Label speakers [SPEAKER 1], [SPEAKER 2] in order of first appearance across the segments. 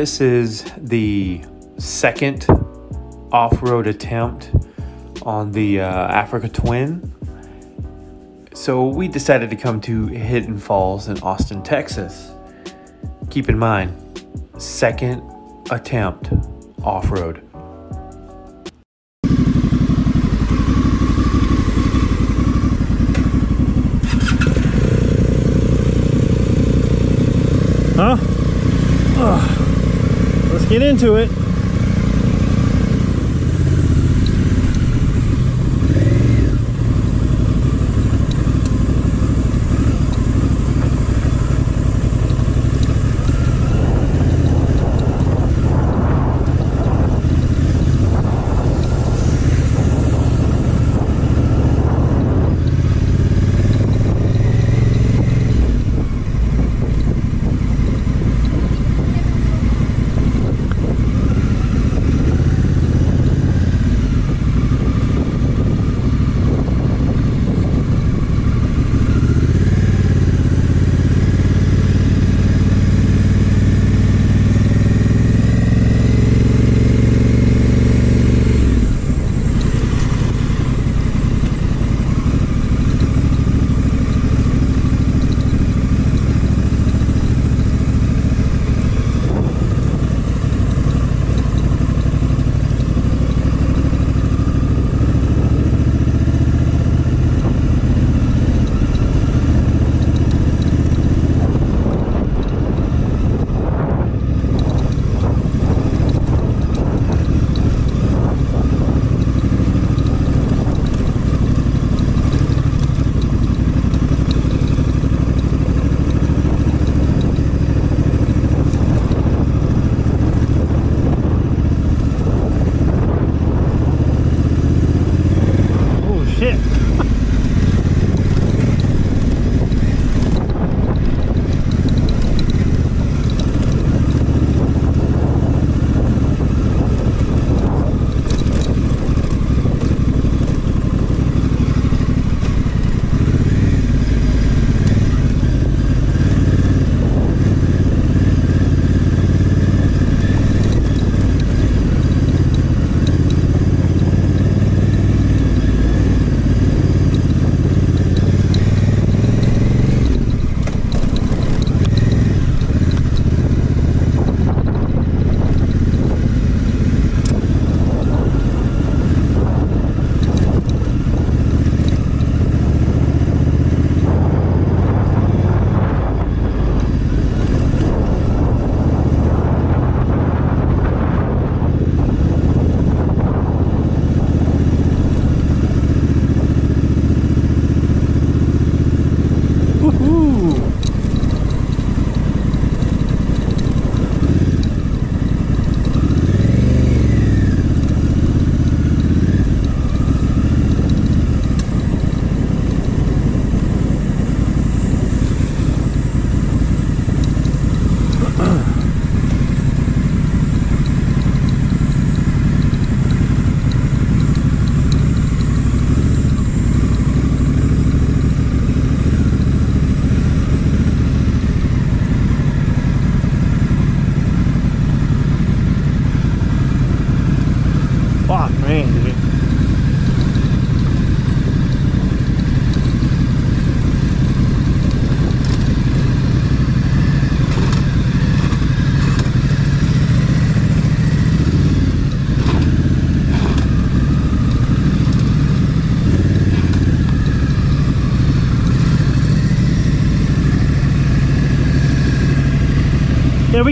[SPEAKER 1] This is the second off road attempt on the uh, Africa Twin. So we decided to come to Hidden Falls in Austin, Texas. Keep in mind, second attempt off road. Let's get into it.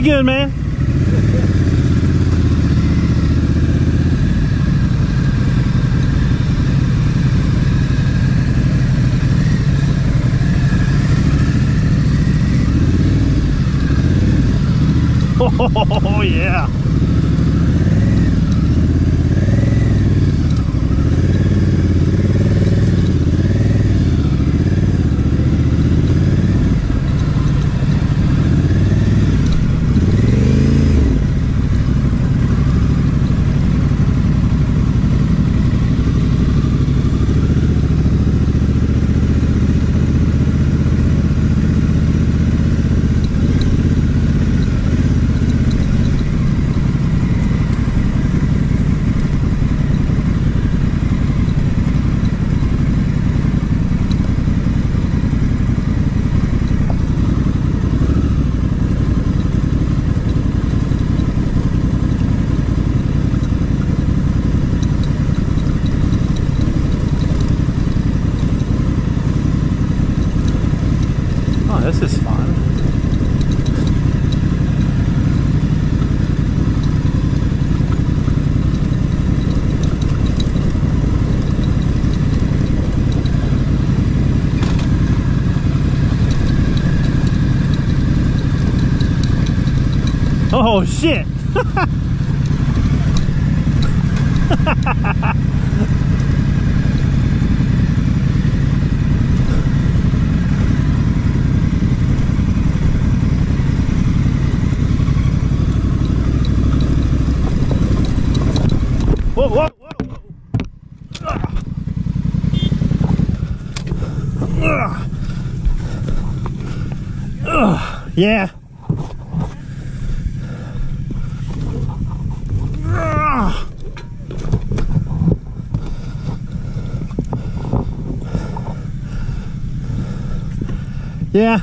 [SPEAKER 1] be good, man. Oh, yeah. Oh shit! Yeah. Yeah.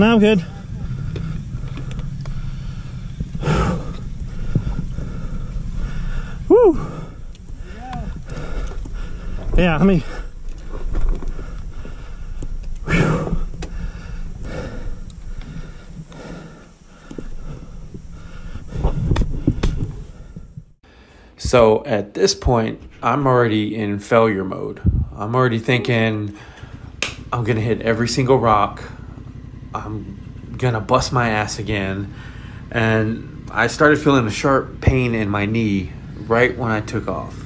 [SPEAKER 1] Now I'm good. Woo! Yeah, I mean. So at this point, I'm already in failure mode. I'm already thinking, I'm going to hit every single rock. I'm going to bust my ass again. And I started feeling a sharp pain in my knee right when I took off.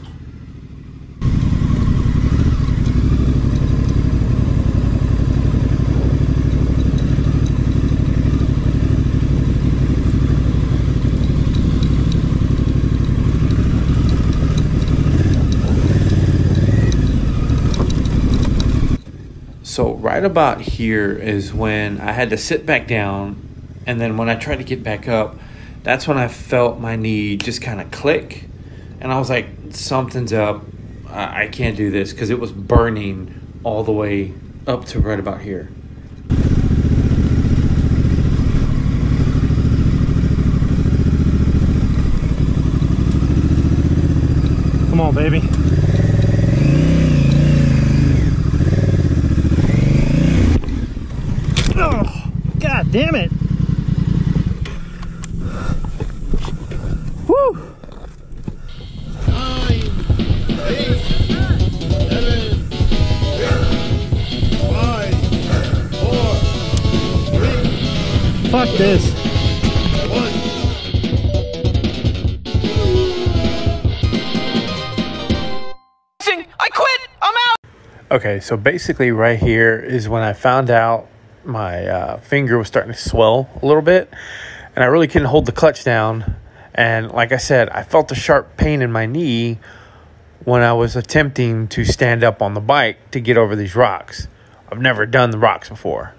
[SPEAKER 1] right about here is when I had to sit back down, and then when I tried to get back up, that's when I felt my knee just kind of click, and I was like, something's up. I, I can't do this because it was burning all the way up to right about here. Come on, baby. damn it. Woo! Fuck this. I quit. I'm out. Okay, so basically right here is when I found out my uh, finger was starting to swell a little bit, and I really couldn't hold the clutch down. And like I said, I felt a sharp pain in my knee when I was attempting to stand up on the bike to get over these rocks. I've never done the rocks before.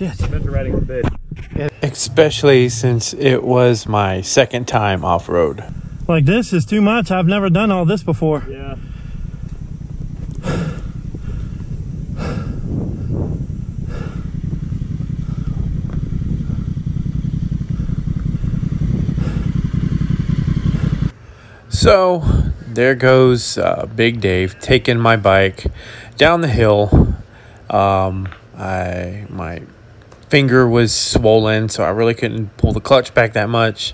[SPEAKER 1] shit. Especially since it was my second time off road. Like this is too much. I've never done all this before. Yeah. So there goes uh, Big Dave taking my bike down the hill. Um, I my finger was swollen, so I really couldn't pull the clutch back that much.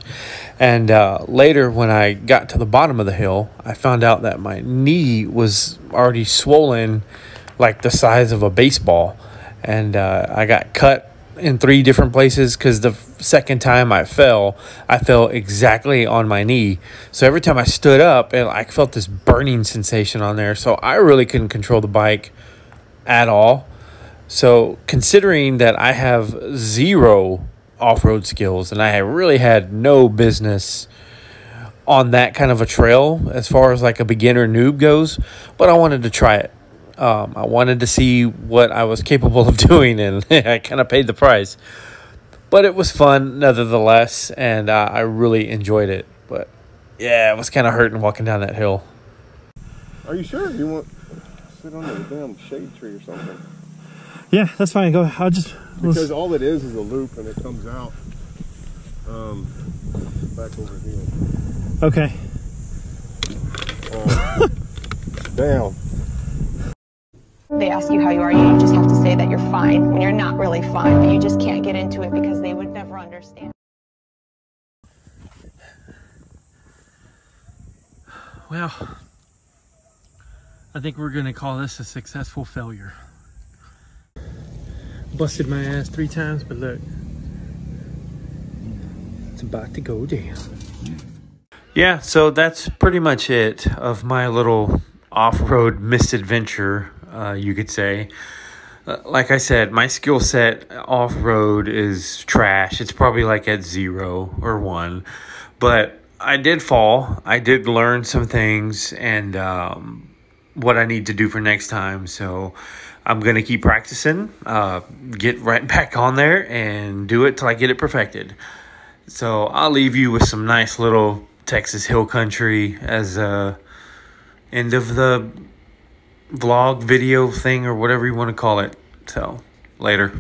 [SPEAKER 1] And uh, later, when I got to the bottom of the hill, I found out that my knee was already swollen like the size of a baseball. And uh, I got cut in three different places because the second time I fell, I fell exactly on my knee. So every time I stood up, it, I felt this burning sensation on there. So I really couldn't control the bike at all. So, considering that I have zero off road skills and I really had no business on that kind of a trail as far as like a beginner noob goes, but I wanted to try it. Um, I wanted to see what I was capable of doing, and I kind of paid the price. But it was fun nevertheless, and uh, I really enjoyed it. But yeah, it was kind of hurting walking down that hill. Are you sure you want to sit under a damn shade tree or something? Yeah, that's fine. Go. I'll just. Because let's... all it is is a loop, and it comes out um, back over here. Okay. Um, damn. They ask you how you are, you just have to say that you're fine when you're not really fine, but you just can't get into it because they would never understand. Well, I think we're going to call this a successful failure busted my ass three times, but look, it's about to go down. Yeah, so that's pretty much it of my little off-road misadventure, uh, you could say. Uh, like I said, my skill set off-road is trash. It's probably like at zero or one, but I did fall. I did learn some things and um, what I need to do for next time. So I'm gonna keep practicing, uh, get right back on there and do it till I get it perfected. So I'll leave you with some nice little Texas Hill Country as a end of the vlog video thing or whatever you want to call it. So later.